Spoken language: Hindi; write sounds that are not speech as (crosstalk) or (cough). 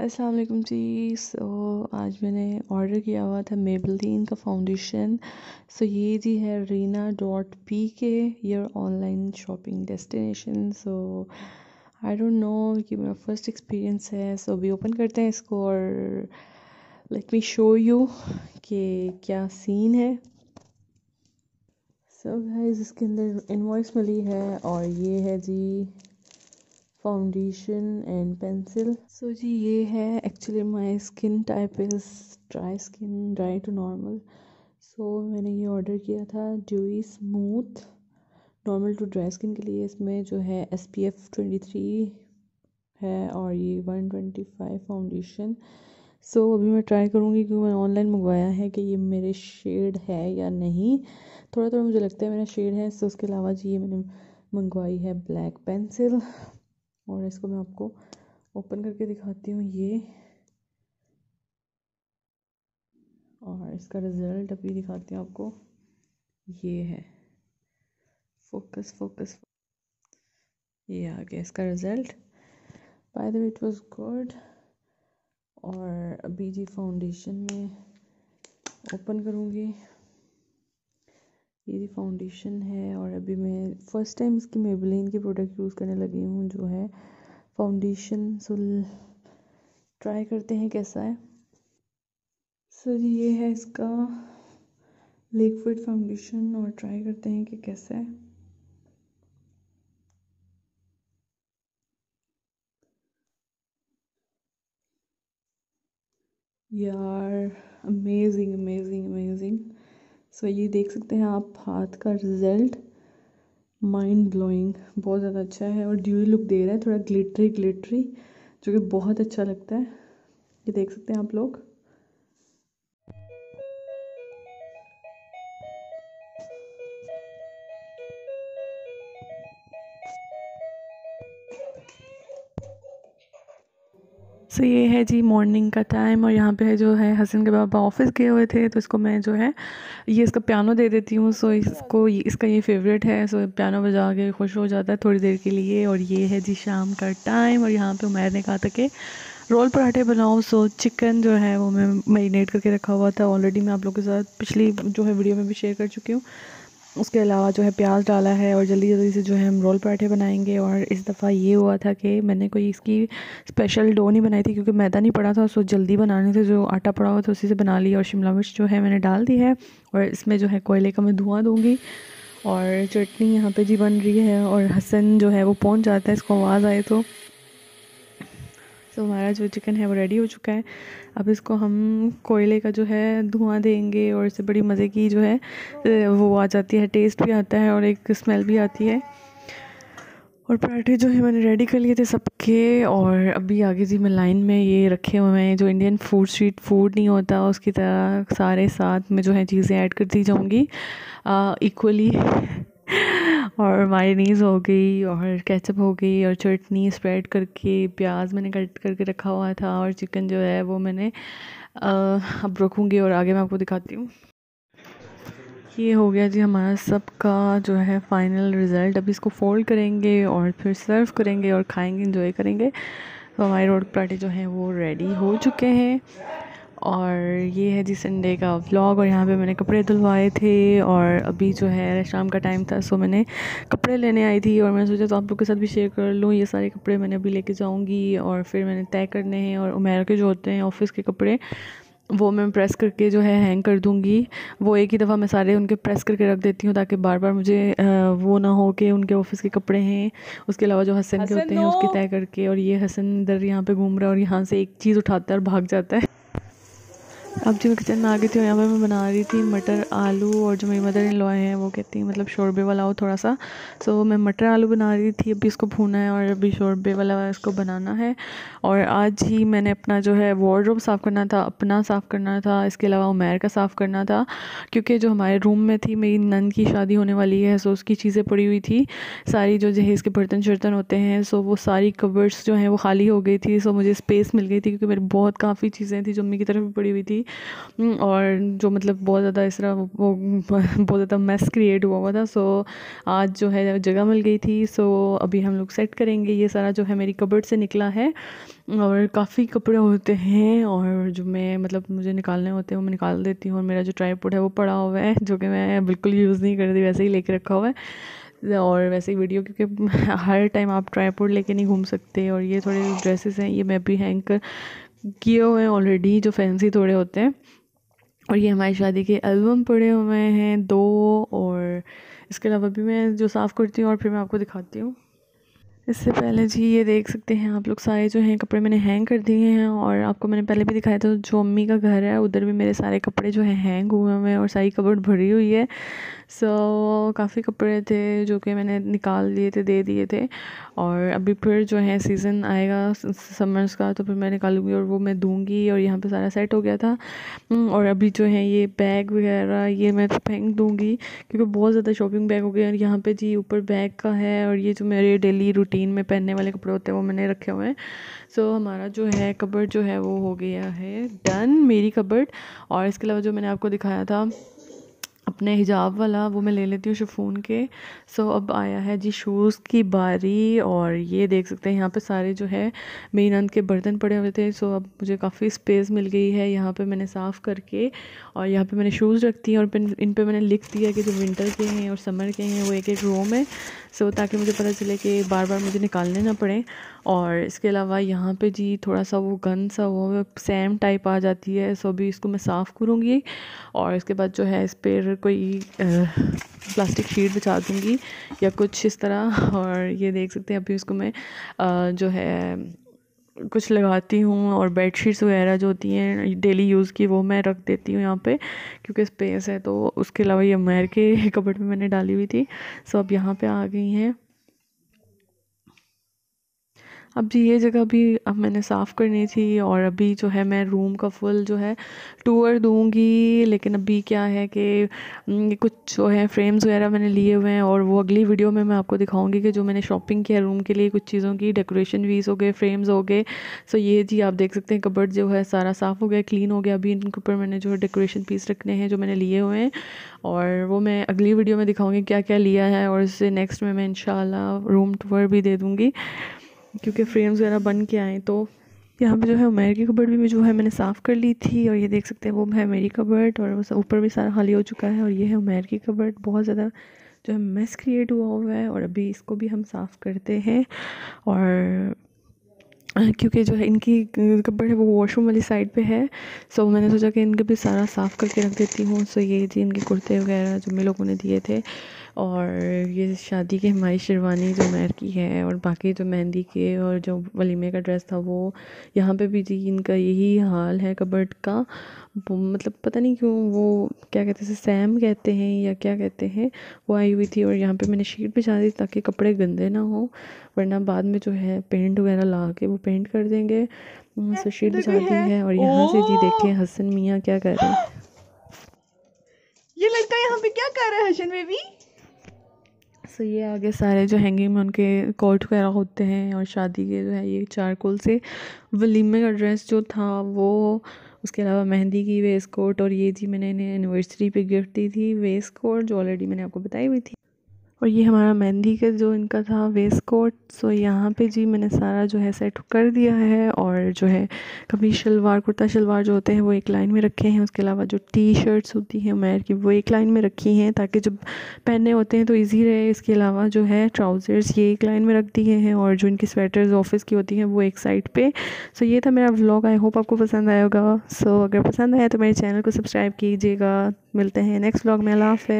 अस्सलाम वालेकुम जी। सो आज मैंने ऑर्डर किया हुआ था मेबलिन का फाउंडेशन सो ये जी है Reena dot P K your online shopping destination so I don't know मेरा फ़र्स्ट एक्सपीरियंस है। सो अभी ओपन करते हैं इसको और लेट मी शो यू कि क्या सीन है। सो so गाइस इसके अंदर इनवॉइस मिली है और ये है जी फाउंडेशन एंड पेंसिल सो जी ये है actually my skin type is dry skin dry to normal so मैंने ये ऑर्डर किया था dewy smooth normal to dry skin के लिए। इसमें जो है S P F twenty three है और ये one twenty five foundation so अभी मैं ट्राई करूँगी क्योंकि मैंने ऑनलाइन मंगवाया है कि ये मेरे शेड है या नहीं। थोड़ा थोड़ा मुझे लगता है मेरा शेड है सो उसके अलावा जी ये मैंने मंगवाई है ब्लैक पेंसिल और इसको मैं आपको ओपन करके दिखाती हूँ ये। और इसका रिज़ल्ट अभी दिखाती हूँ आपको। ये है। फोकस फोकस ये आ गया इसका result by the way it was good और अभी जी फाउंडेशन में ओपन करूँगी। ये फाउंडेशन है और अभी मैं फ़र्स्ट टाइम इसकी मेबलिन की प्रोडक्ट यूज़ करने लगी हूँ जो है फाउंडेशन सो ट्राई करते हैं कैसा है। सो जी, ये है इसका लिक्विड फाउंडेशन और ट्राई करते हैं कि कैसा है। यार अमेजिंग अमेजिंग अमेजिंग सो ये देख सकते हैं आप हाथ का रिज़ल्ट माइंड ब्लोइंग बहुत ज़्यादा अच्छा है और ड्यूई लुक दे रहा है, थोड़ा ग्लिटरी ग्लिटरी जो कि बहुत अच्छा लगता है. ये देख सकते हैं आप लोग. सो ये है जी मॉर्निंग का टाइम और यहाँ पे है जो है हसन के बाबा ऑफ़िस गए हुए थे तो इसको मैं जो है, ये इसका पियानो दे देती हूँ सो इसको इसका ये फेवरेट है सो पियानो बजा के खुश हो जाता है थोड़ी देर के लिए और ये है जी शाम का टाइम और यहाँ पे उमैर ने कहा था कि रोल पराठे बनाओ सो चिकन जो है वो मैं मैरिनेट करके रखा हुआ था ऑलरेडी मैं आप लोगों के साथ पिछली जो है वीडियो में भी शेयर कर चुकी हूँ। उसके अलावा जो है प्याज डाला है और जल्दी जल्दी से जो है हम रोल पराठे बनाएँगे और इस दफ़ा ये हुआ था कि मैंने कोई इसकी स्पेशल डो नहीं बनाई थी क्योंकि मैदा नहीं पड़ा था, सो जल्दी बनाने से जो आटा पड़ा हुआ था उसी से बना लिया और शिमला मिर्च जो है मैंने डाल दी है और इसमें जो है कोयले का मैं धुआँ दूँगी और चटनी यहाँ पे जी बन रही है और हसन जो है वो पहुँच जाता है, इसको आवाज़ आए तो। तो हमारा जो चिकन है वो रेडी हो चुका है। अब इसको हम कोयले का जो है धुआँ देंगे और इससे बड़ी मज़े की जो है वो आ जाती है टेस्ट भी आता है और एक स्मेल भी आती है। और पराठे जो है मैंने रेडी कर लिए थे सबके और अभी आगे जी मैं लाइन में ये रखे हुए हैं, जो इंडियन फ़ूड स्ट्रीट फ़ूड नहीं होता, उसकी तरह सारे साथ में जो है चीज़ें ऐड करती जाऊँगी। इक्वली और मायनीज़ हो गई और केचप हो गई और चटनी स्प्रेड करके प्याज मैंने कट करके रखा हुआ था और चिकन जो है वो मैंने अब रखूँगी और आगे मैं आपको दिखाती हूँ। ये हो गया जी हमारा सबका जो है फाइनल रिज़ल्ट अभी इसको फोल्ड करेंगे और फिर सर्व करेंगे और खाएँगे इंजॉय करेंगे। तो हमारे रोड पराठे जो हैं वो रेडी हो चुके हैं। और ये है जी संडे का व्लॉग और यहाँ पे मैंने कपड़े धुलवाए थे और अभी जो है शाम का टाइम था सो मैंने कपड़े लेने आई थी और मैंने सोचा तो आप लोग के साथ भी शेयर कर लूँ। ये सारे कपड़े मैंने अभी लेके जाऊँगी और फिर मैंने तय करने हैं और उमेर के जो होते हैं ऑफ़िस के कपड़े वो मैं प्रेस करके जो है हैंग कर दूँगी। वो एक ही दफ़ा मैं सारे उनके प्रेस करके रख देती हूँ ताकि बार बार मुझे वो ना हो कि उनके ऑफ़िस के कपड़े हैं। उसके अलावा जो हसन के होते हैं उसके तय करके और ये हसन इधर यहाँ पे घूम रहा है और यहाँ से एक चीज़ उठाता है और भाग जाता है। अब जो मैं किचन में आ गई थी यहाँ पर मैं बना रही थी मटर आलू और जो मेरी मदर इन लॉ हैं वो कहती हैं मतलब शोरबे वाला हो थोड़ा सा। सो so, मैं मटर आलू बना रही थी अभी इसको भूना है और अभी शोरबे वाला इसको बनाना है। और आज ही मैंने अपना जो है वार्ड्रोब साफ़ करना था अपना साफ़ करना था इसके अलावा उमेर का साफ़ करना था क्योंकि जो हमारे रूम में थी मेरी नंद की शादी होने वाली है सो so उसकी चीज़ें पड़ी हुई थी। सारी जो जहेज़ के बर्तन शर्तन होते हैं सो वो सारी कवर्स जो हैं वो खाली हो गई थी सो मुझे स्पेस मिल गई थी क्योंकि मेरी बहुत काफ़ी चीज़ें थी जो अम्मी की तरफ़ भी पड़ी हुई थी। थी और जो मतलब बहुत ज़्यादा इस तरह वो, बहुत ज़्यादा मैस क्रिएट हुआ हुआ था सो आज जो है जगह मिल गई थी सो अभी हम लोग सेट करेंगे। ये सारा जो है मेरी कबर्ड से निकला है, और काफ़ी कपड़े होते हैं, और जो मैं मतलब मुझे निकालने होते हैं, वो मैं निकाल देती हूँ, और मेरा जो ट्राईपोड है वो पड़ा हुआ है, जो कि मैं बिल्कुल यूज़ नहीं करती, वैसे ही लेके रखा हुआ है। और वैसे ही वीडियो क्योंकि हर टाइम आप ट्राईपोड लेके नहीं घूम सकते, और ये थोड़े ड्रेसेस हैं, ये मैं भी हैंग कर किए हुए हैं ऑलरेडी जो फैंसी थोड़े होते हैं। और ये हमारी शादी के एल्बम पड़े हुए हैं, दो और इसके अलावा भी मैं जो साफ़ करती हूँ और फिर मैं आपको दिखाती हूँ। इससे पहले जी ये देख सकते हैं आप लोग, सारे जो हैं कपड़े मैंने हैंग कर दिए हैं और आपको मैंने पहले भी दिखाया था, जो अम्मी का घर है, उधर भी मेरे सारे कपड़े जो हैं हैंग हुए हुए हैं और सारी कबर्ड भरी हुई है। सो काफ़ी कपड़े थे जो कि मैंने निकाल दिए थे दे दिए थे। और अभी फिर जो है सीज़न आएगा समर्स का तो फिर मैं निकालूँगी और वो मैं दूँगी और यहाँ पे सारा सेट हो गया था। हम्म, और अभी जो है ये बैग वगैरह ये मैं तो फेंक दूँगी क्योंकि बहुत ज़्यादा शॉपिंग बैग हो गया और यहाँ पे जी ऊपर बैग का है और ये जो मेरे डेली रूटीन में पहनने वाले कपड़े होते हैं वो मैंने रखे हुए हैं। सो so, हमारा जो है कबर्ड जो है वो हो गया है डन मेरी कबर्ड और इसके अलावा जो मैंने आपको दिखाया था अपने हिजाब वाला वो मैं ले लेती हूँ शिफोन के। सो अब आया है जी शूज़ की बारी और ये देख सकते हैं, यहाँ पे सारे जो है मेरी नंद के बर्तन पड़े हुए थे। सो अब मुझे काफ़ी स्पेस मिल गई है यहाँ पे मैंने साफ़ करके और यहाँ पे मैंने शूज़ रखती हैं और इन पे मैंने लिख दिया कि जो विंटर के हैं और समर के हैं वो एक एक रो में सो so, ताकि मुझे पता चले कि बार बार मुझे निकालने ना पड़े। और इसके अलावा यहाँ पे जी थोड़ा सा वो गन सा वो सेम टाइप आ जाती है सो अभी इसको मैं साफ़ करूँगी। और इसके बाद जो है इस पर कोई प्लास्टिक शीट बिछा दूँगी या कुछ इस तरह। और ये देख सकते हैं अभी उसको मैं आ, जो है कुछ लगाती हूँ और बेड शीट्स वगैरह जो होती हैं डेली यूज़ की वो मैं रख देती हूँ यहाँ पे, क्योंकि स्पेस है तो उसके अलावा ये मैर के (laughs) कपड़ में मैंने डाली हुई थी। सो अब यहाँ पे आ गई हैं। अब जी ये जगह भी अब मैंने साफ़ करनी थी और अभी जो है मैं रूम का फुल जो है टूर दूँगी, लेकिन अभी क्या है कि कुछ जो है फ्रेम्स वगैरह मैंने लिए हुए हैं और वो अगली वीडियो में मैं आपको दिखाऊँगी कि जो मैंने शॉपिंग किया रूम के लिए, कुछ चीज़ों की डेकोरेशन वीस हो गए फ्रेम्स हो गए। सो ये जी आप देख सकते हैं कबर्ड जो है सारा साफ़ हो गया क्लीन हो गया। अभी इनके ऊपर मैंने जो है डेकोरेशन पीस रखने हैं जो मैंने लिए हुए हैं और वो मैं अगली वीडियो में दिखाऊँगी क्या क्या लिया है और इससे नेक्स्ट में मैं इन रूम टूर भी दे दूँगी। क्योंकि फ्रेम्स वगैरह बन के आए तो यहाँ पे जो है उमेर की कबर्ड भी जो है मैंने साफ़ कर ली थी और ये देख सकते हैं वो है मेरी कबर्ड और ऊपर भी सारा खाली हो चुका है और ये है उमेर की कबर्ड बहुत ज़्यादा जो है मेस क्रिएट हुआ हुआ है और अभी इसको भी हम साफ़ करते हैं और क्योंकि जो है इनकी कपड़ है वो वॉशरूम वाली साइड पे है। सो मैंने सोचा कि इनके भी सारा साफ़ करके रख देती हूँ। सो ये जी इनके कुर्ते वगैरह जो मैं लोगों ने दिए थे। और ये शादी की हमारी शेरवानी जो मैर की है और बाकी जो मेहंदी के और जो वलीमे का ड्रेस था वो, यहाँ पे भी जी इनका यही हाल है कबर्ड का। मतलब पता नहीं क्यों वो, क्या कहते हैं सैम कहते हैं या क्या कहते हैं, वो आई हुई थी। और यहाँ पे मैंने शीट बिछा दी ताकि कपड़े गंदे ना हो। वरना बाद में जो है पेंट वगैरह ला के वो पेंट कर देंगे। तो शीट बिछा दी है और यहाँ से जी देखिए हसन मियाँ क्या कर रहे हैं। ये लड़का यहाँ पे क्या कर रहा है हसन बेबी? सो ये आगे सारे जो हैंगिंग में उनके कोट वगैरह होते हैं और शादी के जो है ये चारकोल से वलीमे का ड्रेस जो था वो उसके अलावा मेहंदी की वेस्ट कोट और ये जी मैंने इन्हें एनिवर्सरी पे गिफ्ट दी थी वेस्ट कोट जो ऑलरेडी मैंने आपको बताई हुई थी। और ये हमारा मेहंदी का जो इनका था वेस्ट कोट सो यहाँ पे जी मैंने सारा जो है सेट कर दिया है और जो है कभी शलवार, कुर्ता शलवार जो होते हैं वो एक लाइन में रखे हैं, उसके अलावा जो टी शर्ट्स होती हैं, मैर की वो एक लाइन में रखी हैं ताकि जब पहनने होते हैं तो ईजी रहे। इसके अलावा जो है ट्राउज़र्स ये एक लाइन में रख दिए हैं और जो इनकी स्वेटर्स ऑफ़िस की होती हैं वो एक साइड पर सो ये था मेरा व्लॉग आई होप आपको पसंद आएगा सो अगर पसंद आया तो मेरे चैनल को सब्सक्राइब कीजिएगा। मिलते हैं नेक्स्ट व्लॉग में, अल्लाह हाफ़